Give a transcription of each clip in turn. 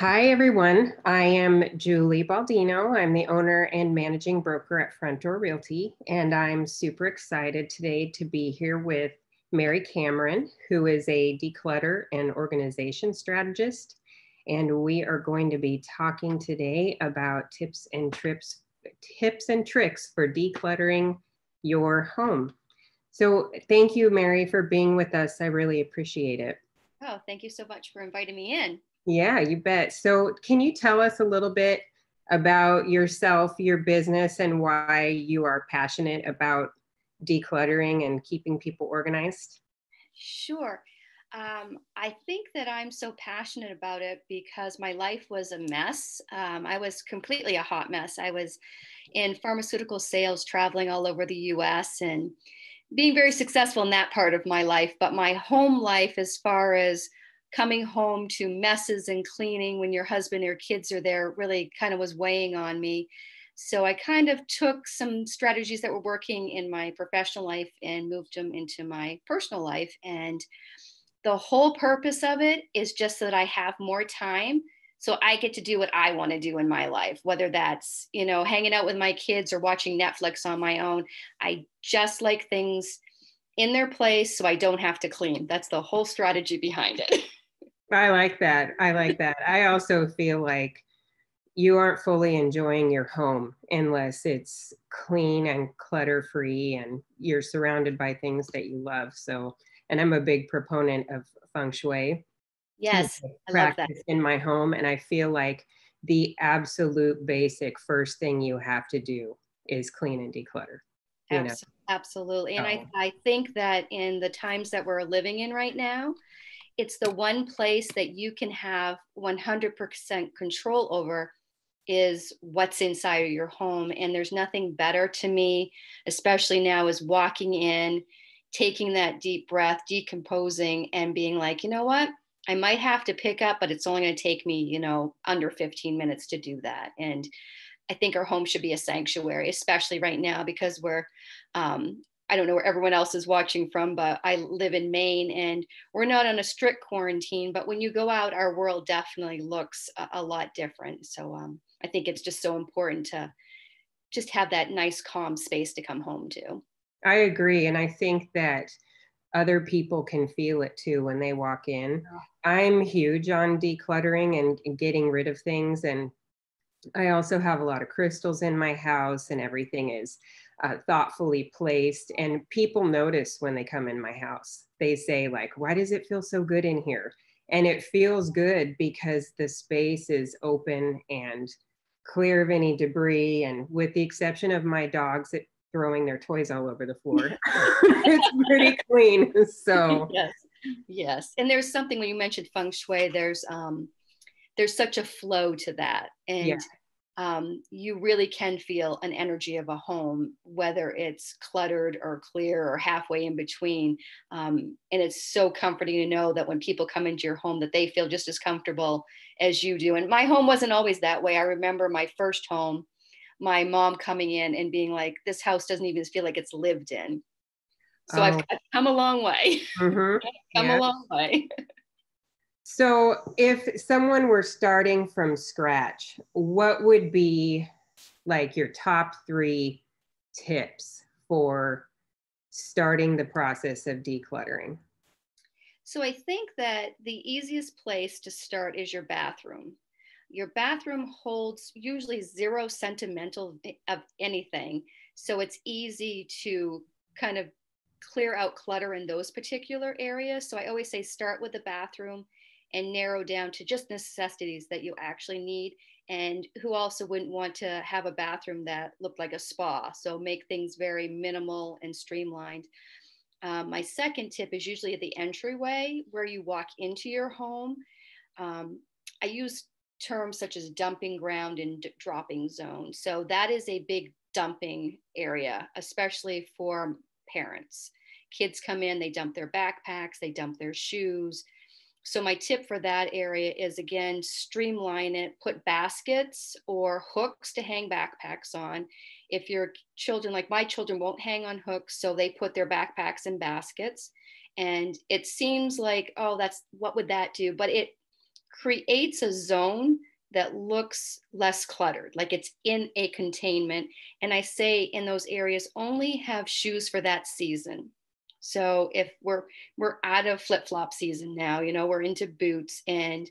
Hi, everyone. I am Julie Baldino. I'm the owner and managing broker at Front Door Realty, and I'm super excited today to be here with Mary Cameron, who is a declutter and organization strategist. And we are going to be talking today about tips and trips, tips and tricks for decluttering your home. So thank you, Mary, for being with us. I really appreciate it. Oh, thank you so much for inviting me in. Yeah, you bet. So, can you tell us a little bit about yourself, your business, and why you are passionate about decluttering and keeping people organized? Sure. Um, I think that I'm so passionate about it because my life was a mess. Um, I was completely a hot mess. I was in pharmaceutical sales, traveling all over the US and being very successful in that part of my life. But my home life, as far as coming home to messes and cleaning when your husband or kids are there really kind of was weighing on me. So I kind of took some strategies that were working in my professional life and moved them into my personal life. And the whole purpose of it is just so that I have more time. So I get to do what I want to do in my life, whether that's, you know, hanging out with my kids or watching Netflix on my own. I just like things in their place so I don't have to clean. That's the whole strategy behind it. I like that. I like that. I also feel like you aren't fully enjoying your home unless it's clean and clutter free and you're surrounded by things that you love. So, and I'm a big proponent of feng shui. Yes, I practice in my home. And I feel like the absolute basic first thing you have to do is clean and declutter. Absolutely. Absolutely. And I, I think that in the times that we're living in right now, it's the one place that you can have 100% control over is what's inside of your home. And there's nothing better to me especially now is walking in taking that deep breath decomposing and being like you know what? I might have to pick up but it's only going to take me you know under 15 minutes to do that. And i think our home should be a sanctuary especially right now because we're um, I don't know where everyone else is watching from, but I live in Maine and we're not on a strict quarantine. But when you go out, our world definitely looks a, a lot different. So um, I think it's just so important to just have that nice, calm space to come home to. I agree. And I think that other people can feel it too when they walk in. I'm huge on decluttering and, and getting rid of things. And I also have a lot of crystals in my house, and everything is uh, thoughtfully placed and people notice when they come in my house. They say like why does it feel so good in here? And it feels good because the space is open and clear of any debris and with the exception of my dogs that throwing their toys all over the floor it's pretty clean so. Yes yes. And there's something when you mentioned feng shui there's um there's such a flow to that. And yeah um, you really can feel an energy of a home, whether it's cluttered or clear or halfway in between. Um, and it's so comforting to know that when people come into your home, that they feel just as comfortable as you do. And my home wasn't always that way. I remember my first home, my mom coming in and being like, "This house doesn't even feel like it's lived in." So oh. I've, I've, come a long way. Mm-hmm. come a long way. So, if someone were starting from scratch, what would be like your top three tips for starting the process of decluttering? So, I think that the easiest place to start is your bathroom. Your bathroom holds usually zero sentimental of anything. So, it's easy to kind of clear out clutter in those particular areas. So, I always say start with the bathroom and narrow down to just necessities that you actually need and who also wouldn't want to have a bathroom that looked like a spa so make things very minimal and streamlined. Um, my second tip is usually at the entryway where you walk into your home. Um, i use terms such as dumping ground and d- dropping zone so that is a big dumping area especially for parents. Kids come in they dump their backpacks they dump their shoes so my tip for that area is again, streamline it, put baskets or hooks to hang backpacks on. If your children, like my children, won't hang on hooks, so they put their backpacks in baskets. And it seems like, oh, that's what would that do? But it creates a zone that looks less cluttered, like it's in a containment. And I say in those areas, only have shoes for that season. So if we're we're out of flip-flop season now, you know, we're into boots and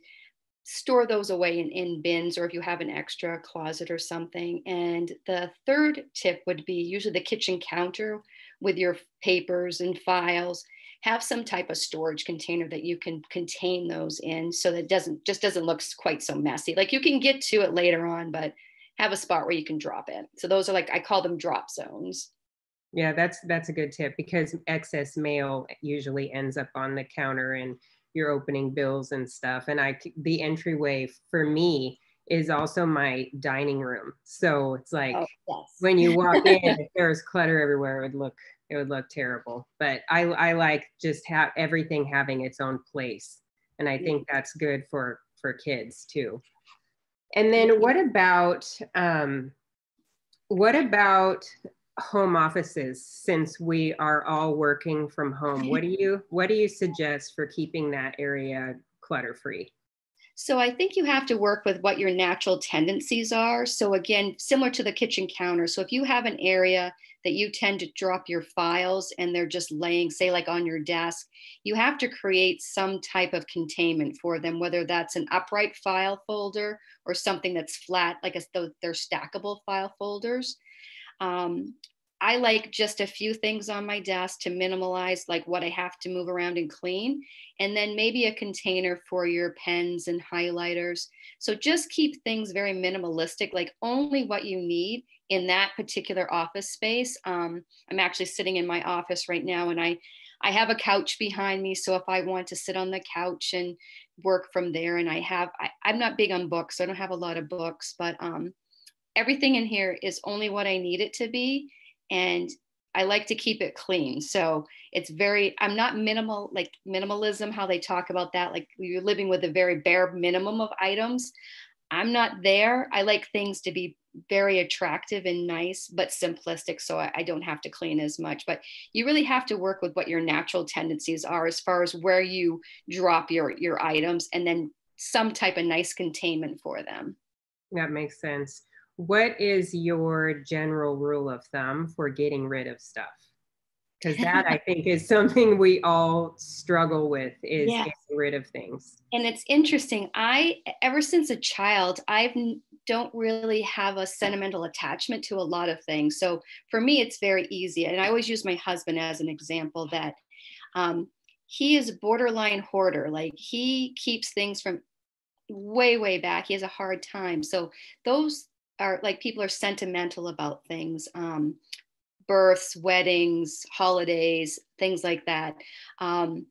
store those away in, in bins or if you have an extra closet or something. And the third tip would be usually the kitchen counter with your papers and files. Have some type of storage container that you can contain those in so that it doesn't just doesn't look quite so messy. Like you can get to it later on but have a spot where you can drop it so those are like i call them drop zones yeah that's that's a good tip because excess mail usually ends up on the counter and you're opening bills and stuff and i the entryway for me is also my dining room so it's like oh, yes. when you walk in if there's clutter everywhere it would look it would look terrible. But I, I like just have everything having its own place. And I think that's good for, for kids too. And then what about, um, what about home offices since we are all working from home what do you what do you suggest for keeping that area clutter free so I think you have to work with what your natural tendencies are. So again, similar to the kitchen counter. So if you have an area that you tend to drop your files and they're just laying, say, like on your desk, you have to create some type of containment for them, whether that's an upright file folder or something that's flat, like a, they're stackable file folders. Um, I like just a few things on my desk to minimalize like what I have to move around and clean. And then maybe a container for your pens and highlighters. So just keep things very minimalistic, like only what you need in that particular office space. Um, I'm actually sitting in my office right now and I, I have a couch behind me. So if I want to sit on the couch and work from there and I have, I, am not big on books. So I don't have a lot of books, but um, everything in here is only what I need it to be and I like to keep it clean. So it's very, I'm not minimal, like minimalism, how they talk about that. Like you're living with a very bare minimum of items. I'm not there. I like things to be very attractive and nice, but simplistic. So I, I, don't have to clean as much. But you really have to work with what your natural tendencies are as far as where you drop your, your items and then some type of nice containment for them. That makes sense what is your general rule of thumb for getting rid of stuff? Because that I think is something we all struggle with is getting rid of things. And it's interesting. I ever since a child, I don't really have a sentimental attachment to a lot of things. So for me, it's very easy. And I always use my husband as an example that um, he is a borderline hoarder. Like he keeps things from way way back he has a hard time so those are like people are sentimental about things um, births weddings holidays things like that. Um,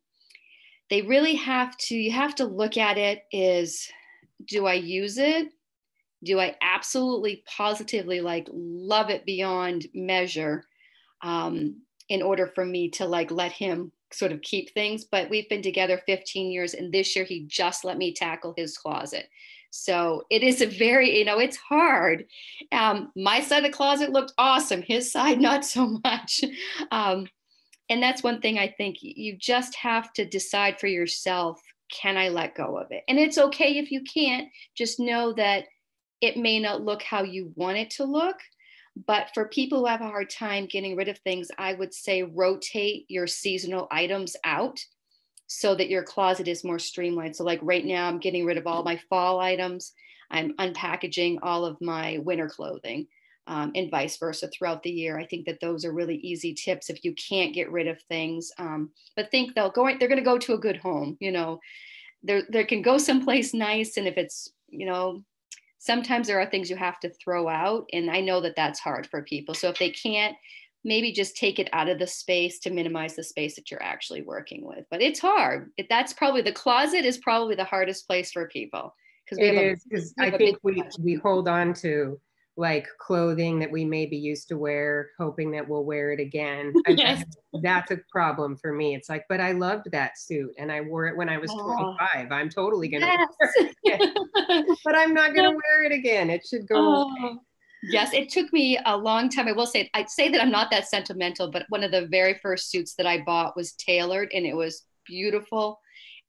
they really have to you have to look at it is do i use it? Do i absolutely positively like love it beyond measure um, in order for me to like let him sort of keep things? But we've been together 15 years and this year he just let me tackle his closet so it is a very, you know, it's hard. Um, my side of the closet looked awesome. His side, not so much. Um, and that's one thing I think you just have to decide for yourself can I let go of it? And it's okay if you can't, just know that it may not look how you want it to look. But for people who have a hard time getting rid of things, I would say rotate your seasonal items out so that your closet is more streamlined. So, like right now, I'm getting rid of all my fall items. I'm unpackaging all of my winter clothing, um, and vice versa throughout the year. I think that those are really easy tips if you can't get rid of things. Um, but think they'll go. They're going to go to a good home. You know, they they can go someplace nice, and if it's you know sometimes there are things you have to throw out and i know that that's hard for people so if they can't maybe just take it out of the space to minimize the space that you're actually working with. But it's hard. It, that's probably the closet is probably the hardest place for people because it is because I think we we hold on to like clothing that we maybe used to wear, hoping that we'll wear it again. yes. That's a problem for me. It's like, but I loved that suit and I wore it when I was oh. 25. I'm totally gonna yes. wear it. but I'm not gonna wear it again. It should go oh yes, it took me a long time. I will say, I'd say that I'm not that sentimental, but one of the very first suits that I bought was tailored and it was beautiful.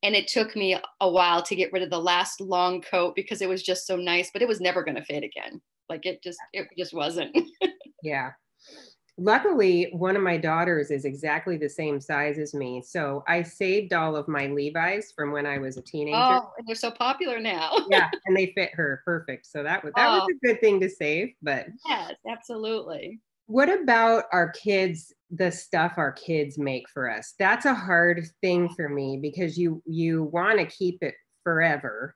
And it took me a while to get rid of the last long coat because it was just so nice, but it was never going to fit again. Like it just, it just wasn't. yeah. Luckily, one of my daughters is exactly the same size as me. So I saved all of my Levi's from when I was a teenager. Oh, and they're so popular now. yeah, and they fit her perfect. So that was that oh. was a good thing to save. But yes, absolutely. What about our kids, the stuff our kids make for us? That's a hard thing for me because you you want to keep it forever.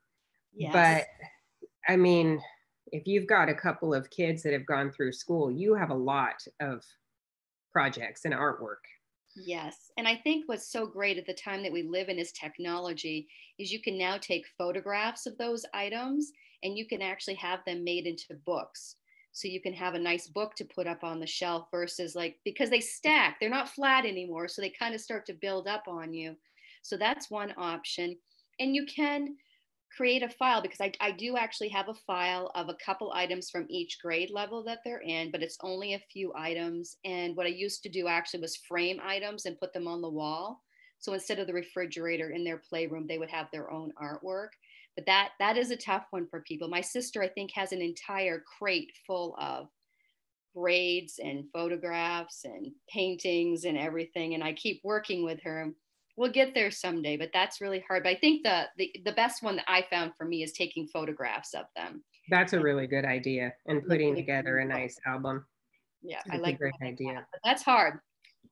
Yes. But I mean, if you've got a couple of kids that have gone through school, you have a lot of projects and artwork. Yes. And I think what's so great at the time that we live in is technology is you can now take photographs of those items and you can actually have them made into books. So you can have a nice book to put up on the shelf versus like because they stack, they're not flat anymore. So they kind of start to build up on you. So that's one option. And you can create a file because I, I do actually have a file of a couple items from each grade level that they're in, but it's only a few items. And what I used to do actually was frame items and put them on the wall. So instead of the refrigerator in their playroom, they would have their own artwork. But that that is a tough one for people. My sister, I think, has an entire crate full of grades and photographs and paintings and everything. And I keep working with her we'll get there someday but that's really hard but i think the, the the best one that i found for me is taking photographs of them. That's a really good idea and putting together a nice album. Yeah that's i like a great idea. but that's hard.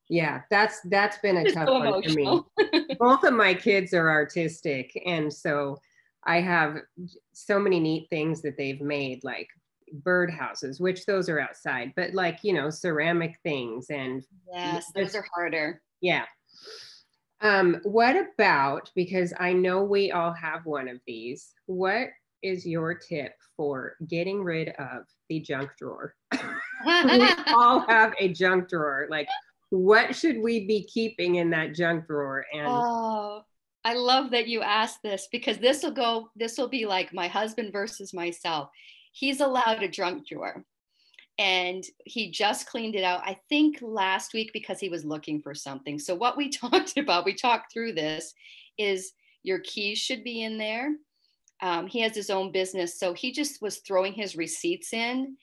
Yeah that's that's been a tough so one for me. both of my kids are artistic and so i have so many neat things that they've made like birdhouses which those are outside but like you know ceramic things and yes those are harder. Yeah um, what about, because I know we all have one of these, what is your tip for getting rid of the junk drawer? we all have a junk drawer. Like, what should we be keeping in that junk drawer? And oh, I love that you asked this because this will go, this will be like my husband versus myself. He's allowed a junk drawer and he just cleaned it out i think last week because he was looking for something. So what we talked about we talked through this is your keys should be in there. Um, he has his own business so he just was throwing his receipts in.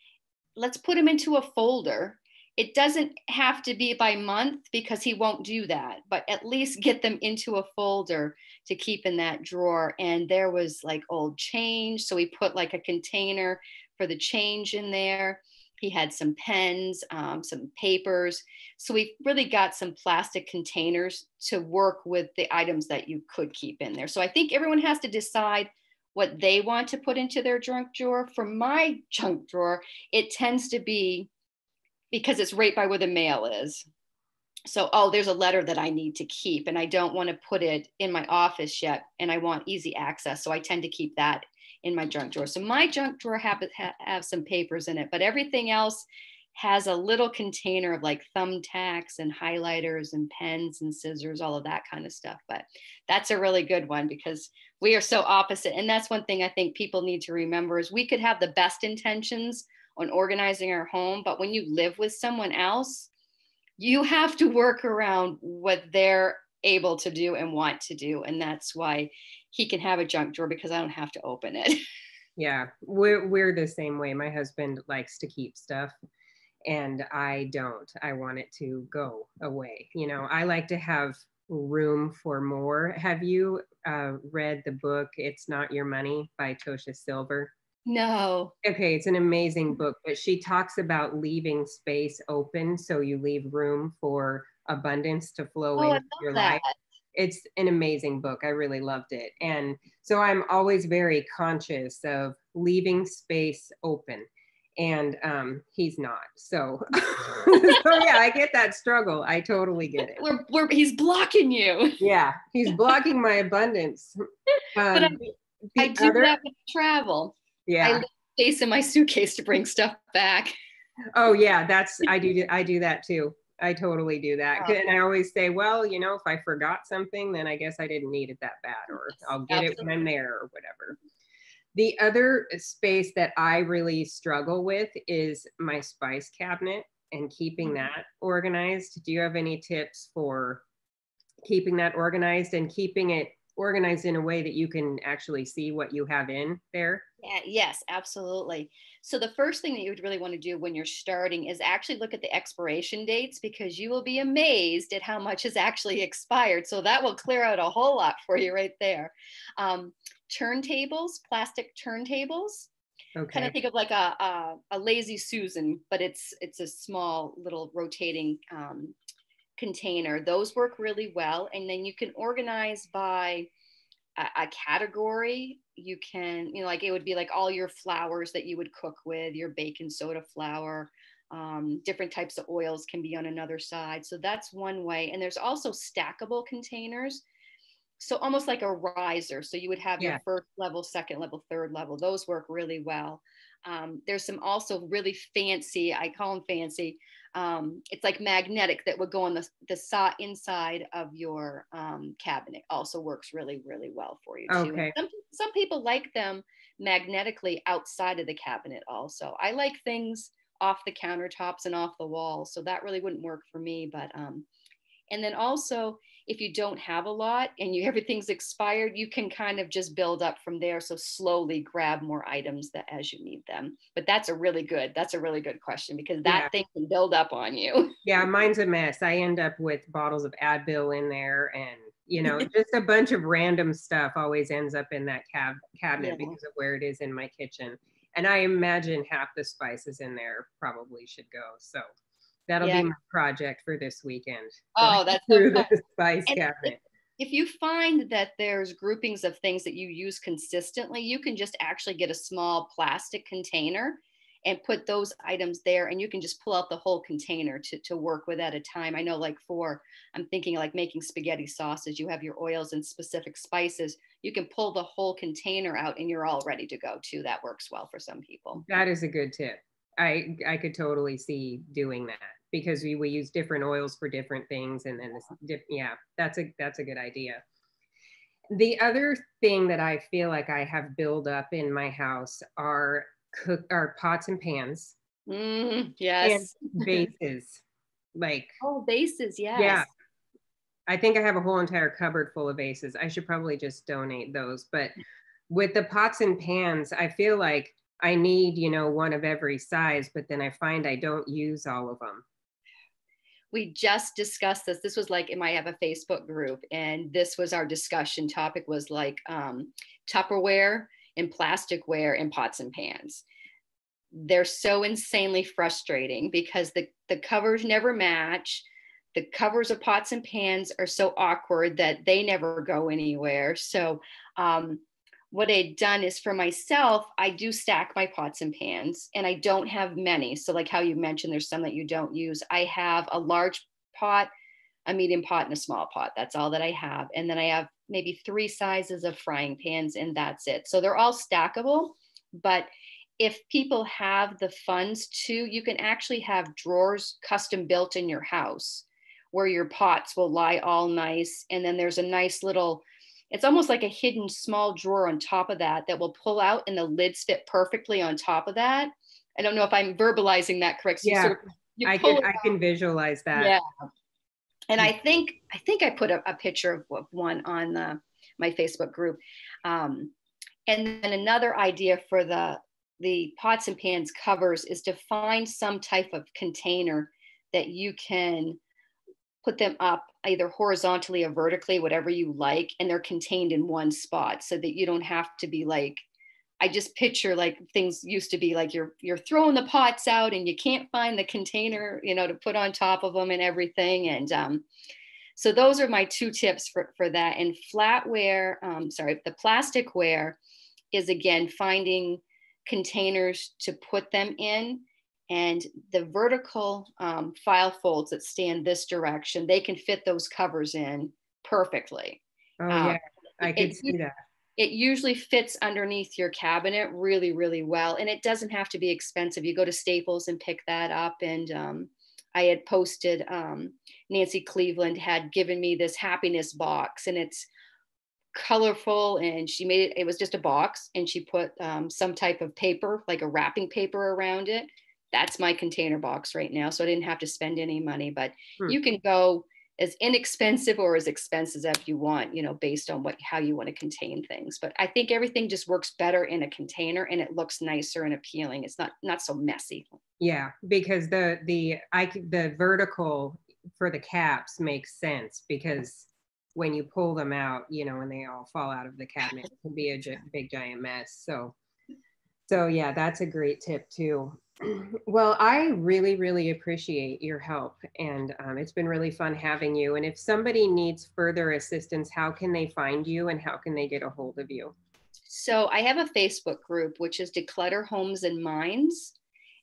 Let's put them into a folder. It doesn't have to be by month because he won't do that but at least get them into a folder to keep in that drawer. And there was like old change so he put like a container for the change in there he had some pens, um, some papers. So we really got some plastic containers to work with the items that you could keep in there. So I think everyone has to decide what they want to put into their junk drawer. For my junk drawer, it tends to be because it's right by where the mail is. So, oh, there's a letter that I need to keep, and I don't want to put it in my office yet, and I want easy access. So I tend to keep that in my junk drawer. So my junk drawer have, have some papers in it, but everything else has a little container of like thumbtacks and highlighters and pens and scissors, all of that kind of stuff. But that's a really good one because we are so opposite. And that's one thing I think people need to remember is we could have the best intentions on organizing our home, but when you live with someone else, you have to work around what they're able to do and want to do. And that's why he can have a junk drawer because I don't have to open it. yeah, we're we're the same way. My husband likes to keep stuff and I don't. I want it to go away. You know, I like to have room for more. Have you uh, read the book It's Not Your Money by Tosha Silver? No. Okay, it's an amazing book, but she talks about leaving space open so you leave room for abundance to flow oh, into your that. life it's an amazing book. I really loved it. And so I'm always very conscious of leaving space open. And um, he's not. So, so yeah, I get that struggle. I totally get it. We're, we're, he's blocking you. Yeah, he's blocking my abundance. Um, but I, I do other, that with travel. Yeah. I leave space in my suitcase to bring stuff back. Oh yeah, that's I do I do that too. I totally do that. Oh. And I always say, well, you know, if I forgot something, then I guess I didn't need it that bad, or I'll get Absolutely. it when I'm there, or whatever. The other space that I really struggle with is my spice cabinet and keeping mm-hmm. that organized. Do you have any tips for keeping that organized and keeping it organized in a way that you can actually see what you have in there? Yeah, yes, absolutely. So the first thing that you would really want to do when you're starting is actually look at the expiration dates because you will be amazed at how much has actually expired. So that will clear out a whole lot for you right there. Um, turntables, plastic turntables. Okay. Kind of think of like a, a, a lazy Susan, but it's it's a small little rotating um, container. Those work really well, and then you can organize by a, a category. You can you know like it would be like all your flours that you would cook with your baking soda flour. Um, different types of oils can be on another side. So that's one way. And there's also stackable containers. So almost like a riser. So you would have yeah. your first level second level third level. Those work really well. Um, there's some also really fancy i call them fancy um, it's like magnetic that would go on the, the saw inside of your um, cabinet. Also works really really well for you too. Okay. some, some people like them magnetically outside of the cabinet also. I like things off the countertops and off the walls so that really wouldn't work for me but um, and then also if you don't have a lot and you everything's expired, you can kind of just build up from there. So slowly grab more items that as you need them. But that's a really good, that's a really good question because that yeah. thing can build up on you. Yeah, mine's a mess. I end up with bottles of Advil in there and you know, just a bunch of random stuff always ends up in that cab cabinet yeah. because of where it is in my kitchen. And I imagine half the spices in there probably should go. So That'll yeah. be my project for this weekend. Oh, that's through so the spice and cabinet. If you find that there's groupings of things that you use consistently, you can just actually get a small plastic container and put those items there and you can just pull out the whole container to, to work with at a time i know like for i'm thinking like making spaghetti sauces you have your oils and specific spices you can pull the whole container out and you're all ready to go too that works well for some people that is a good tip i i could totally see doing that because we, we use different oils for different things and then this yeah that's a that's a good idea. The other thing that i feel like i have built up in my house are cook are pots and pans. Mm, yes. and vases like oh vases yes. Yeah i think i have a whole entire cupboard full of vases. I should probably just donate those but with the pots and pans i feel like I need, you know, one of every size, but then I find I don't use all of them we just discussed this this was like in my have a facebook group and this was our discussion topic was like um, tupperware and plasticware and pots and pans. They're so insanely frustrating because the, the covers never match. The covers of pots and pans are so awkward that they never go anywhere. So um, what I'd done is for myself, I do stack my pots and pans and I don't have many. So, like how you mentioned, there's some that you don't use. I have a large pot, a medium pot, and a small pot. That's all that I have. And then I have maybe three sizes of frying pans, and that's it. So, they're all stackable. But if people have the funds to, you can actually have drawers custom built in your house where your pots will lie all nice. And then there's a nice little it's almost like a hidden small drawer on top of that that will pull out and the lids fit perfectly on top of that. I don't know if I'm verbalizing that correct. So yeah, sort of, I can I can visualize that. Yeah. And I think I think I put a, a picture of one on the, my Facebook group. Um, and then another idea for the the pots and pans covers is to find some type of container that you can put them up either horizontally or vertically, whatever you like, and they're contained in one spot so that you don't have to be like, I just picture like things used to be like you're you're throwing the pots out and you can't find the container, you know, to put on top of them and everything. And um, so those are my two tips for, for that. And flatware, um, sorry, the plasticware is again finding containers to put them in and the vertical um, file folds that stand this direction, they can fit those covers in perfectly. Oh um, yeah, I can see that. It usually fits underneath your cabinet really, really well. And it doesn't have to be expensive. You go to Staples and pick that up. And um, I had posted, um, Nancy Cleveland had given me this happiness box and it's colorful and she made it, it was just a box and she put um, some type of paper, like a wrapping paper around it that's my container box right now. So I didn't have to spend any money, but hmm. you can go as inexpensive or as expensive as you want, you know, based on what how you want to contain things. But I think everything just works better in a container and it looks nicer and appealing. It's not not so messy. Yeah, because the the I the vertical for the caps makes sense because when you pull them out, you know, when they all fall out of the cabinet, it can be a big giant mess. So so yeah, that's a great tip too. Well, I really, really appreciate your help. And um, it's been really fun having you. And if somebody needs further assistance, how can they find you and how can they get a hold of you? So I have a Facebook group, which is Declutter Homes and Minds.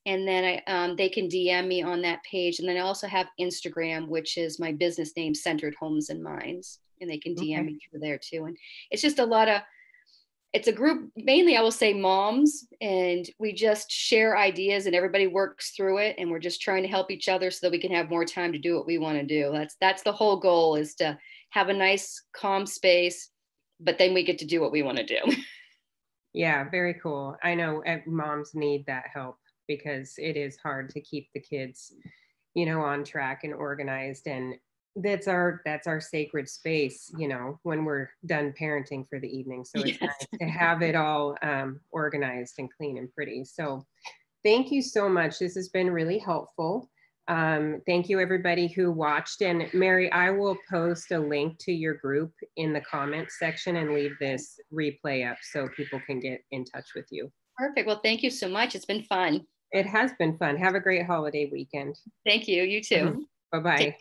And then I, um, they can DM me on that page. And then I also have Instagram, which is my business name, Centered Homes and Minds. And they can DM okay. me through there too. And it's just a lot of it's a group mainly i will say moms and we just share ideas and everybody works through it and we're just trying to help each other so that we can have more time to do what we want to do. That's that's the whole goal is to have a nice calm space but then we get to do what we want to do. Yeah very cool. I know eh, moms need that help because it is hard to keep the kids you know on track and organized and that's our that's our sacred space you know when we're done parenting for the evening. So it's yes. nice to have it all um, organized and clean and pretty. So thank you so much. This has been really helpful. Um, thank you everybody who watched. And mary i will post a link to your group in the comments section and leave this replay up so people can get in touch with you. Perfect. Well thank you so much. It's been fun. It has been fun. Have a great holiday weekend. Thank you. You too. Bye-bye